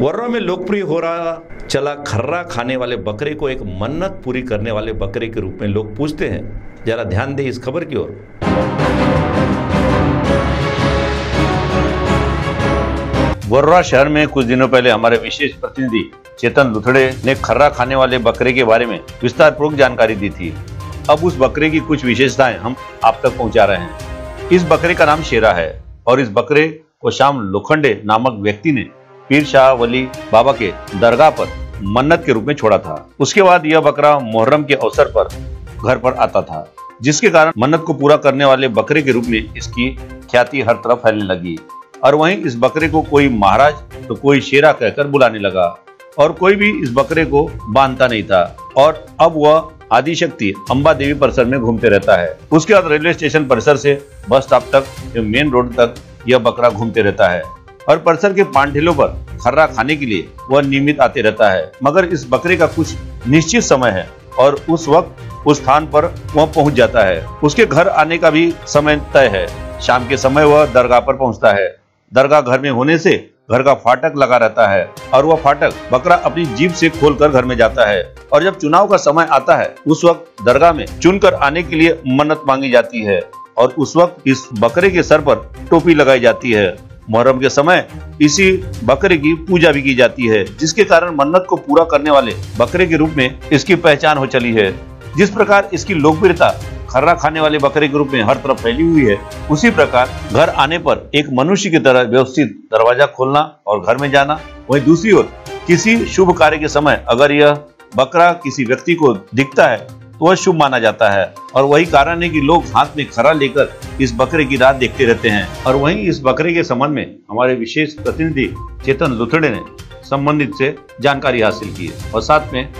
वर्रा में लोकप्रिय हो रहा चला खर्रा खाने वाले बकरे को एक मन्नत पूरी करने वाले बकरे के रूप में लोग पूछते हैं। जरा ध्यान दें इस खबर की ओर। वर्रा शहर में कुछ दिनों पहले हमारे विशेष प्रतिनिधि चेतन लुथड़े ने खर्रा खाने वाले बकरे के बारे में विस्तार पूर्वक जानकारी दी थी। अब उस बकरे की कुछ विशेषताएँ हम आप तक पहुँचा रहे हैं। इस बकरे का नाम शेरा है और इस बकरे को शाम लोखंडे नामक व्यक्ति ने पीर शाह वली बाबा के दरगाह पर मन्नत के रूप में छोड़ा था। उसके बाद यह बकरा मोहर्रम के अवसर पर घर पर आता था, जिसके कारण मन्नत को पूरा करने वाले बकरे के रूप में इसकी ख्याति हर तरफ़ फैलने लगी। और वहीं इस बकरे को कोई महाराज तो कोई शेरा कहकर बुलाने लगा और कोई भी इस बकरे को बांधता नहीं था। और अब वह आदि शक्ति अम्बा देवी परिसर में घूमते रहता है। उसके बाद रेलवे स्टेशन परिसर से बस स्टॉप तक, मेन रोड तक यह बकरा घूमते रहता है। और परिसर के पांढेलों पर खर्रा खाने के लिए वह नियमित आते रहता है। मगर इस बकरे का कुछ निश्चित समय है और उस वक्त उस स्थान पर वह पहुँच जाता है। उसके घर आने का भी समय तय है। शाम के समय वह दरगाह पर पहुँचता है। दरगाह घर में होने से घर का फाटक लगा रहता है और वह फाटक बकरा अपनी जीप से खोलकर घर में जाता है और जब चुनाव का समय आता है, उस वक्त दरगाह में चुनकर आने के लिए मन्नत मांगी जाती है और उस वक्त इस बकरे के सर पर टोपी लगाई जाती है। मुहर्रम के समय इसी बकरे की पूजा भी की जाती है, जिसके कारण मन्नत को पूरा करने वाले बकरे के रूप में इसकी पहचान हो चली है। जिस प्रकार इसकी लोकप्रियता खर्रा खाने वाले बकरे के रूप में हर तरफ़ फैली हुई है, उसी प्रकार घर आने पर एक मनुष्य की तरह व्यवस्थित दरवाज़ा खोलना और घर में जाना। वहीं दूसरी ओर किसी शुभ कार्य के समय अगर यह बकरा किसी व्यक्ति को दिखता है तो वह शुभ माना जाता है। और वही कारण है कि लोग हाथ में खरा लेकर इस बकरे की रात देखते रहते हैं। और वहीं इस बकरे के संबंध में हमारे विशेष प्रतिनिधि चेतन लुथड़े ने संबंधित से जानकारी हासिल की और साथ में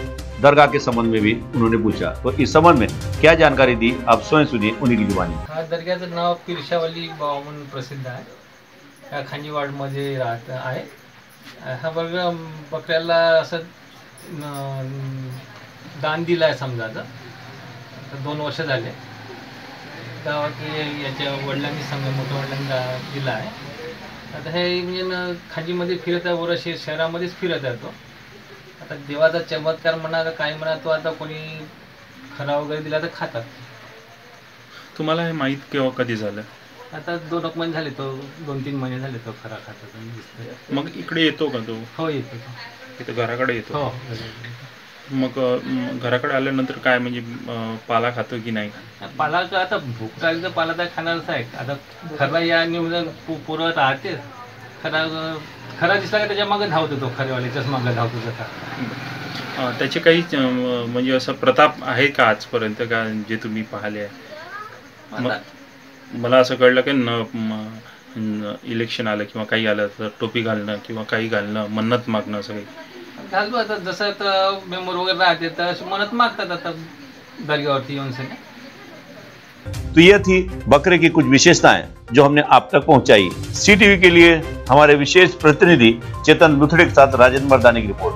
दरगाह के संबंध में भी उन्होंने पूछा। तो इस संबंध में क्या जानकारी दी? आप स्वयं सुनिए उन्हीं की जुबानी हा दर्ग्याचं नाव पिरशावली म्हणून प्रसिद्ध आहे. खांजीवाडमध्ये हा बघा असं दान दिलं आहे समजा आता दोन वर्ष झाले. की याच्या वडिलांनी समजा मोठ्या वडिलांनी दिला आहे. आता हे म्हणजे न खांजीमध्ये फिरत आहे वर शे शहरामध्येच फिरत आहे तो. आता देवाचा चमत्कार म्हणा का काय म्हणा तो आता कोणी खरा वगैरे दिला तर खातात. तुम्हाला हे माहीत केव्हा कधी झालं? आता दोन एक महिने झाले तो दोन तीन महिने झाले तो खरा खाता तो दिसतोय मग इकडे येतो का तो? हो येतो इथं घराकडे येतो? हो मग म, घराकडे आल्यानंतर काय म्हणजे अ, पाला खातो की नाही? पाला का आता भूक लागली तर पाला तर खाणारच आहे. आता खरा या निवडून पुरवत राहते खरा खरा दिसला का त्याच्यामागे धावतो तो खरेवाल्याच्याच मागे धावतो त्याचा अ, त्याचे काही अ, म्हणजे असं प्रताप आहे का आजपर्यंत का जे तुम्ही पाहिले आहे? आता मला असं कळलं की न म, न- इलेक्शन आलं किंवा काही आलं तर टोपी घालणं किंवा काही घालणं मन्नत मागणं असं काही. घालतो आता आता तो ये थी बकरे की कुछ विशेषताएँ जो हमने आप तक पहुंचाई। सी टीवी के लिए हमारे विशेष प्रतिनिधि चेतन लुथड़े के साथ राजेंद्र मरदानी की रिपोर्ट।